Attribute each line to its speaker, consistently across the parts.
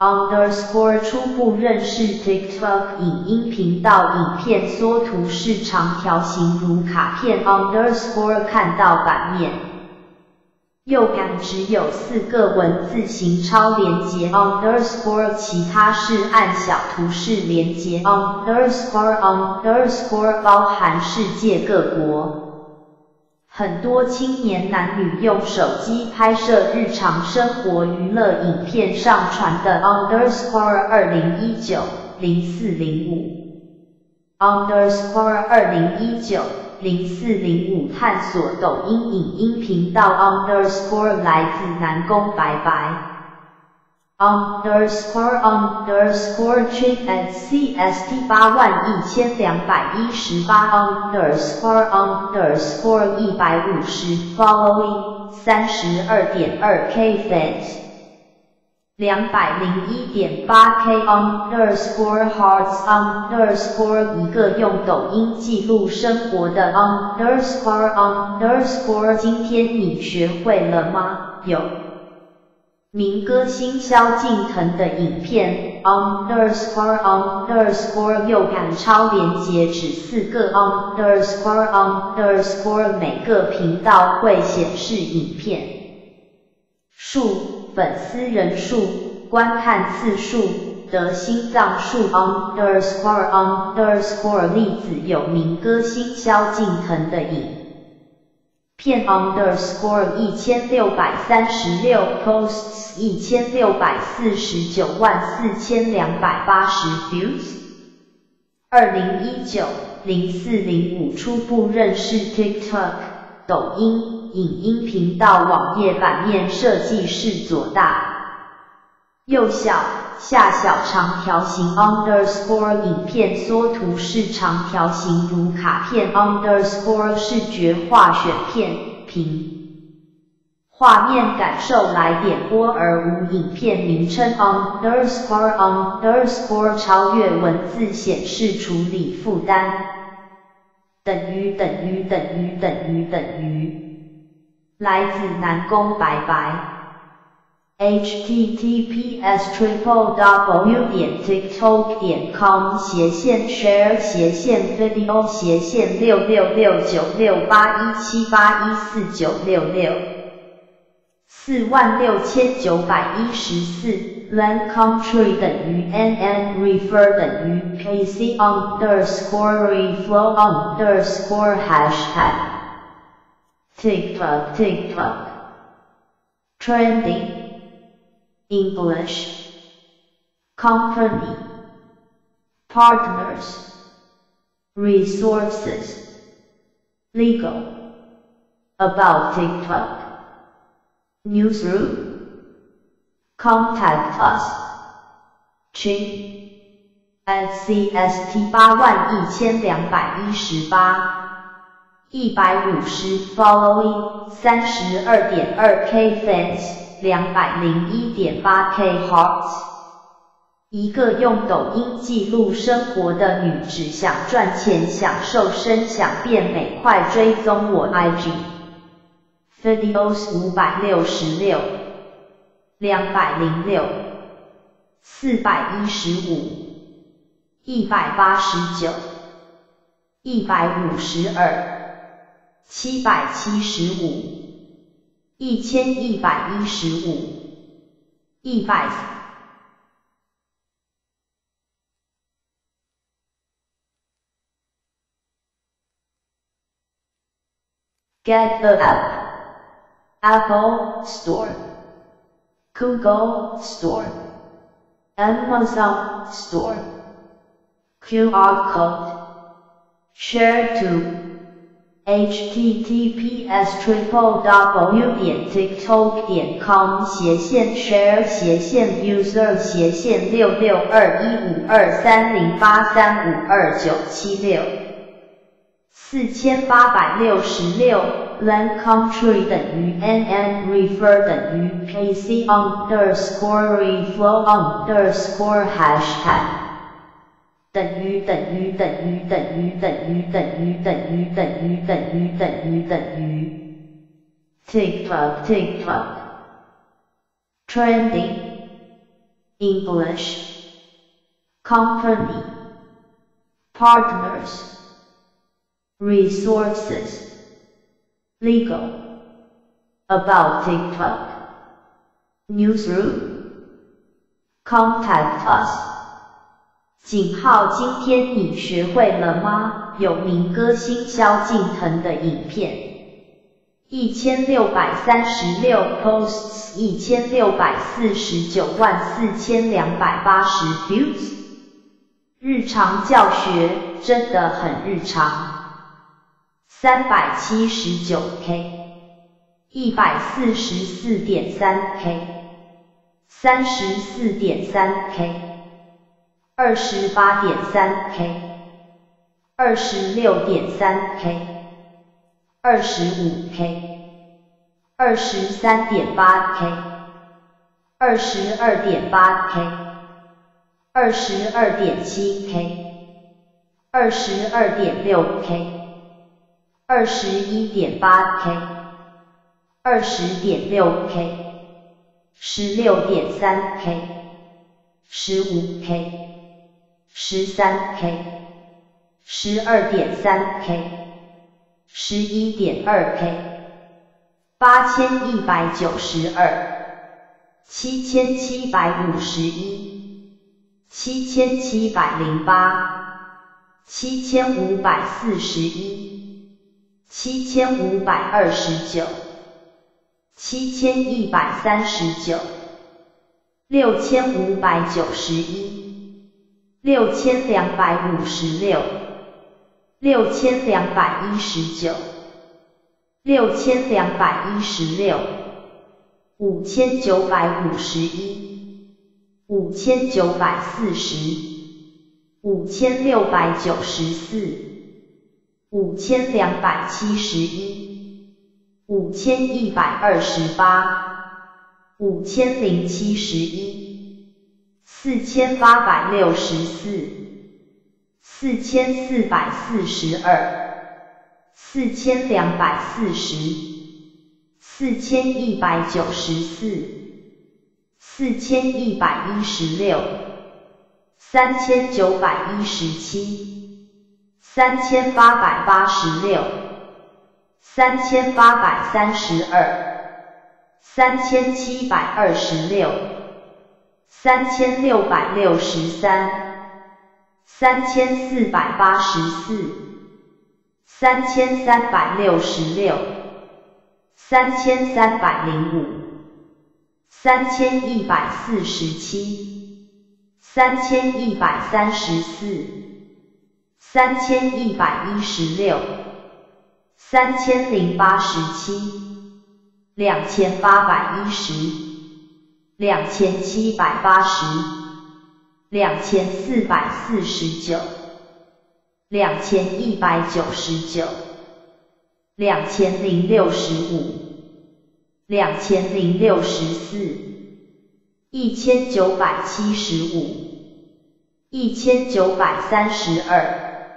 Speaker 1: underscore 初步认识 TikTok 影音频道影片缩图是长条形如卡片 underscore 看到版面。右杆只有四个文字型超连接 underscore 其他是按小图示连接 underscore underscore 包含世界各国。很多青年男女用手机拍摄日常生活娱乐影片上传的 underscore 二零一九零四零五 underscore 二零一九零四零五探索抖音影音频道 underscore 来自南宫白白。Underscore underscore trip at cst 八万一千两百一十八 underscore underscore 一百五十 following 三十二点二 k fans 两百零一点八 k underscore hearts underscore 一个用抖音记录生活的 underscore underscore 今天你学会了吗？有。民歌星萧敬腾的影片 underscore underscore 右杆超连接指四个 underscore underscore 每个频道会显示影片数、粉丝人数、观看次数、的心脏数 underscore underscore 例子有民歌星萧敬腾的影。片 underscore 一千六百三十六 posts 一千六百四十九万四千两百八十 views。二零一九零四零五初步认识 TikTok 抖音影音频道网页版面设计是左大右小下小长条形 underscore 影片缩图是长条形如卡片 underscore 视觉化选片屏。画面感受来点播而无影片名称 underscore underscore 超越文字显示处理负担。等于等于等于等于等于。来自南宫白白。Https triple w 点 tiktok 点 com 斜线 share 斜线 video 斜线六六六九六八一七八一四九六六四万六千九百一十四 land country 等于 nn refer 等于 kc underscore reflow underscore hashtag tiktok tiktok trending English company partners resources legal about TikTok newsroom contact us Chin at CST 八万一千两百一十八一百五十 following 三十二点二 K fans 两百零一点八 K Hearts，一个用抖音记录生活的女，只想赚钱，享受声响变美，快追踪我 IG，Videos 五百六十六，两百零六，四百一十五，一百八十九，一百五十二，七百七十五。一千一百一十五，一百。Get the app. Apple Store, Google Store, Amazon Store. QR code. Share to Https triple w 点 tiktok 点 com 斜线 share 斜线 user 斜线六六二一五二三零八三五二九七六四千八百六十六 land country 等于 nn refer 等于 kc underscore reflow underscore hashtag 等于等于等于等于等于等于等于等于等于等于等于 TikTok TikTok Trending English Company Partners Resources Legal About TikTok Newsroom Contact us 景浩，今天你学会了吗？有名歌星萧敬腾的影片。一千六百三十六 posts，一千六百四十九万四千两百八十 views。日常教学真的很日常。三百七十九 k，一百四十四点三 k，三十四点三 k，二十八点三 k，二十六点三 k。二十五 k，二十三点八 k，二十二点八 k，二十二点七 k，二十二点六 k，二十一点八 k，二十点六 k，十六点三 k，十五 k，十三 k，十二点三 k。十一点二 k，八千一百九十二，七千七百五十一，七千七百零八，七千五百四十一，七千五百二十九，七千一百三十九，六千五百九十一，六千两百五十六。六千两百一十九，六千两百一十六，五千九百五十一，五千九百四十，五千六百九十四，五千两百七十一，五千一百二十八，五千零七十一，四千八百六十四。四千四百四十二，四千两百四十，四千一百九十四，四千一百一十六，三千九百一十七，三千八百八十六，三千八百三十二，三千七百二十六，三千六百六十三。三千四百八十四，三千三百六十六，三千三百零五，三千一百四十七，三千一百三十四，三千一百一十六，三千零八十七，两千八百一十，两千七百八十。两千四百四十九，两千一百九十九，两千零六十五，两千零六十四，一千九百七十五，一千九百三十二，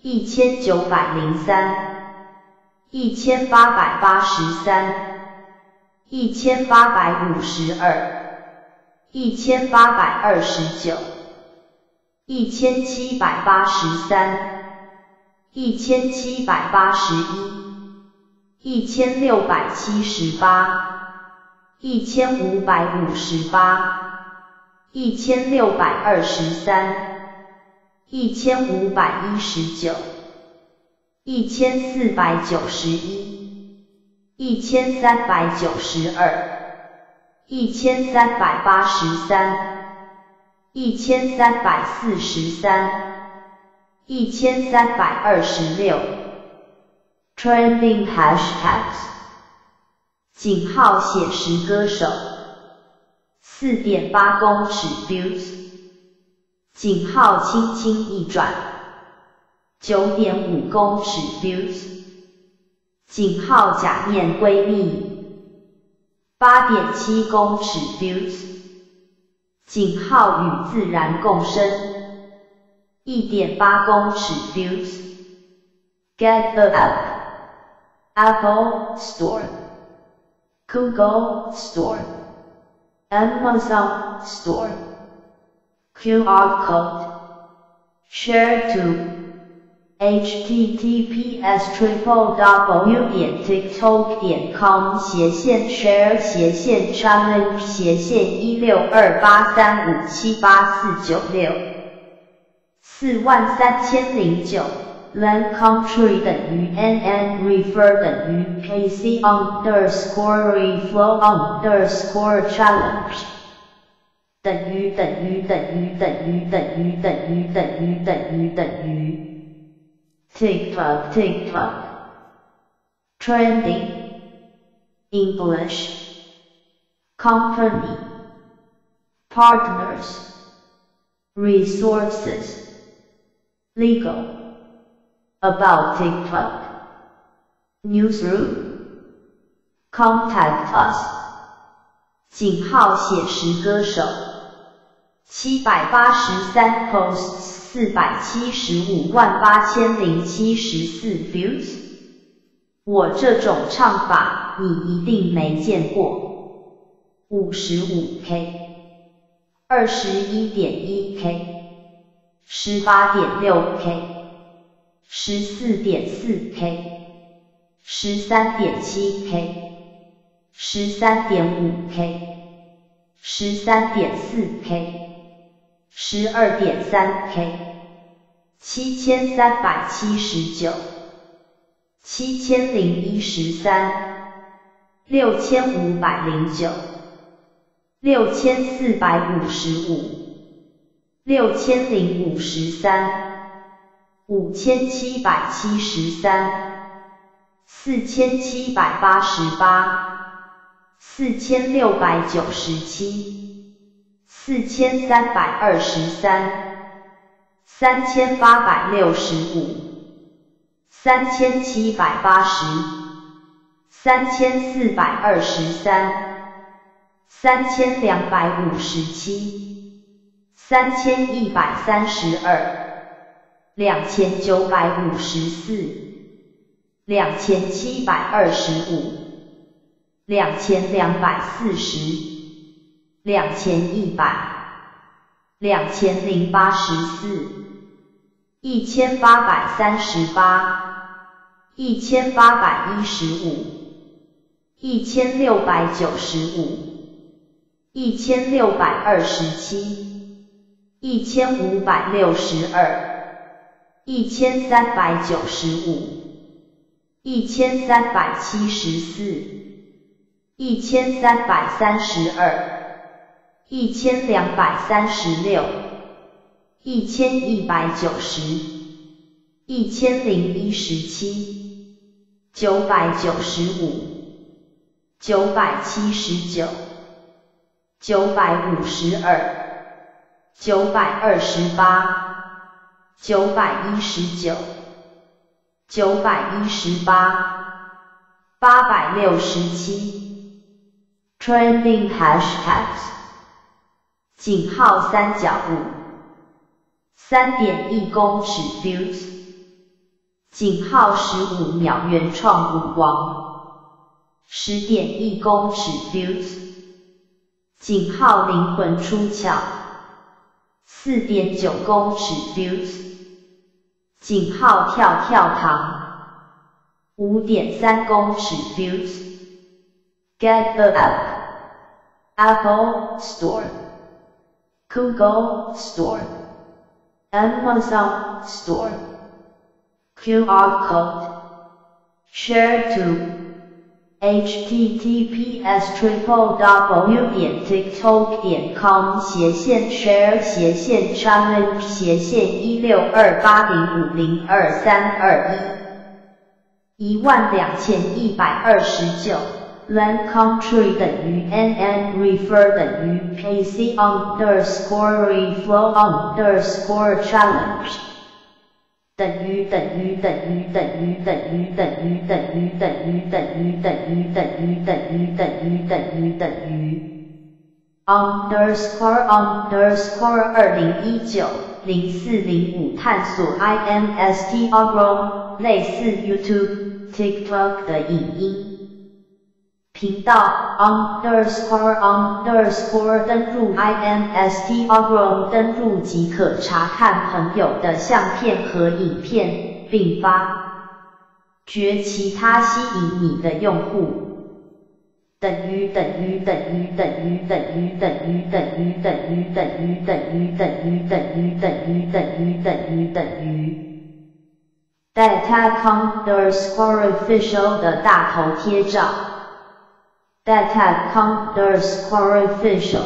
Speaker 1: 一千九百零三，一千八百八十三，一千八百五十二。一千八百二十九，一千七百八十三，一千七百八十一，一千六百七十八，一千五百五十八，一千六百二十三，一千五百一十九，一千四百九十一，一千三百九十二。一千三百八十三，一千三百四十三，一千三百二十六。Trending hashtags，井号写实歌手，四点八公尺 views，井号轻轻一转，九点五公尺 views，井号假面闺蜜。八点七公尺 views，井号与自然共生。一点八公尺 views，get the app，Apple Store，Google Store，Amazon Store。QR code share to https triple w 点 tiktok 点 com 斜线 share 斜线 challenge 斜线一六二八三五七八四九六四万三千零九 land country 等于 nn refer 等于 kc underscore reflow underscore challenge 等于等于等于等于等于等于等于等于等于 TikTok, TikTok. Trending. English. Company. Partners. Resources. Legal. About TikTok. Newsroom. Contact us. 井号写实歌手。七百八十三 posts。 四百七十五万八千零七十四 views，我这种唱法你一定没见过。五十五 k，二十一点一 k，十八点六 k，十四点四 k，十三点七 k，十三点五 k，十三点四 k。十二点三 k，七千三百七十九，七千零一十三，六千五百零九，六千四百五十五，六千零五十三，五千七百七十三，四千七百八十八，四千六百九十七。四千三百二十三，三千八百六十五，三千七百八十，三千四百二十三，三千两百五十七，三千一百三十二，两千九百五十四，两千七百二十五，两千两百四十。两千一百，两千零八十四，一千八百三十八，一千八百一十五，一千六百九十五，一千六百二十七，一千五百六十二，一千三百九十五，一千三百七十四，一千三百三十二。一千两百三十六，一千一百九十，一千零一十七，九百九十五，九百七十九，九百五十二，九百二十八，九百一十九，九百一十八，八百六十七，trending hashtags。井号三角五，三点一公尺 views，井号十五秒原创舞王，十点一公尺 views，井号灵魂出窍，四点九公尺 views，井号跳跳糖，五点三公尺 views，get the app，Apple Store。Google Store, Amazon Store, QR code, share to https triple w 点 tiktok 点 com 斜线 share 斜线 challenge 斜线一六二八零五零二三二一一万两千一百二十九。land country 等于 nn refer 等于 kc underscore reflow underscore challenge 等于等于等于等于等于等于等于等于等于等于等于等于等于等于等于 underscore underscore 二零一九零四零五探索 imst agro 类似 YouTube TikTok 的影音。 频道 underscore underscore 登录 instagram 登录即可查看朋友的相片和影片，并发掘其他吸引你的用户。等于等于等于等于等于等于等于等于等于等于等于等于等于等于等于等于。data underscore official 的大头贴照。Data underscore official，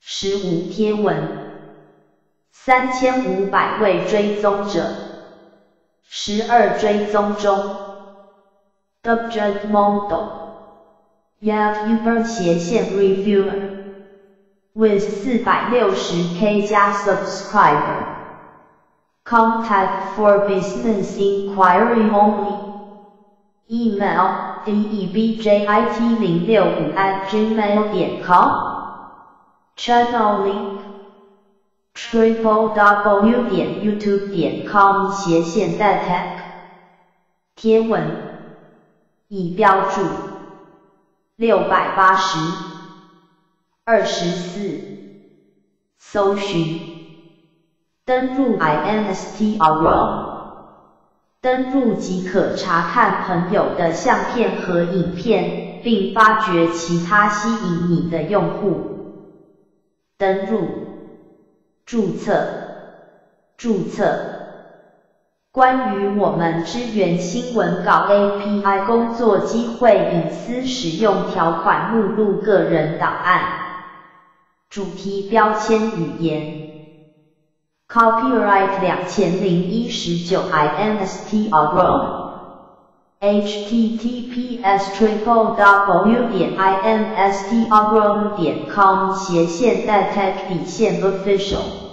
Speaker 1: 十五贴文，三千五百位追踪者，十二追踪中。Object model，YouTuber 斜线 reviewer，with 四百六十 K 加 subscriber。Contact for business inquiry only。Email。Debjit 零六五 at gmail 点 com，channel link triple w 点 youtube 点 com 斜线 detect 贴文已标注六百八十二十四搜寻登录 instagram。登录即可查看朋友的相片和影片，并发掘其他吸引你的用户。登录，注册，注册。关于我们支援新闻稿 API 工作机会隐私使用条款目录个人档案，主题标签语言。Copyright 两千零一十九 instagram https triple w 点 instagram 点 com 斜线代 Tech 底线 official